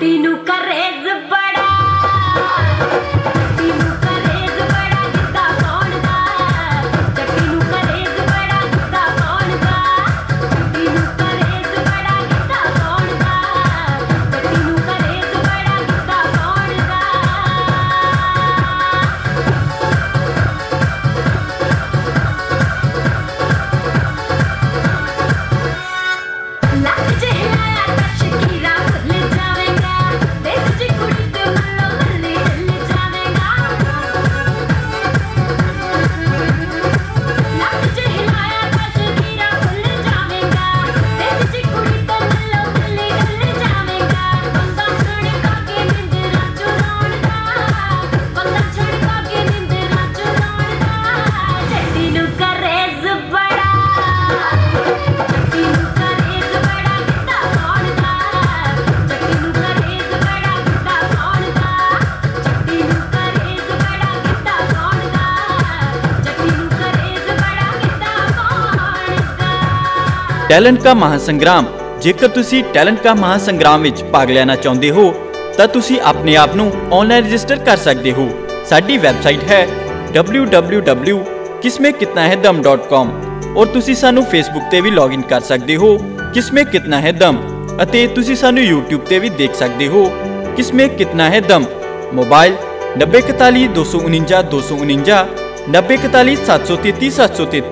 ಮಾತಿನು talent ਕਾ ਮਹਾਸੰਗਰਾਮ। ਜੇਕਰ ਤੁਸੀਂ ਟੈਲੈਂਟ ਕਾ ਮਹਾਸੰਗਰਾਮ ਵਿੱਚ ਭਾਗ ਲੈਣਾ ਚਾਹੁੰਦੇ ਹੋ, ਤਾਂ ਤੁਸੀਂ ਆਪਣੇ ਆਪ ਨੂੰ ਆਨਲਾਈਨ ਰਜਿਸਟਰ ਕਰ ਸਕਦੇ ਹੋ। ਸਾਡੀ ਵੈਬਸਾਈਟ ਹੈ www.kismekitnahedam.com ਔਰ ਤੁਸੀਂ ਸਾਨੂੰ ਫੇਸਬੁੱਕ ਤੇ ਵੀ ਲੌਗਇਨ ਕਰ ਸਕਦੇ ਹੋ ਕਿਸਮੇ ਕਿਤਨਾ ਹੈ ਦਮ ਅਤੇ ਤੁਸੀਂ ਸਾਨੂੰ YouTube ਤੇ ਵੀ ਦੇਖ ਸਕਦੇ ਹੋ ਕਿਸਮੇ ਕਿਤਨਾ ਹੈ ਦਮ ਮੋਬਾਈਲ 9041 249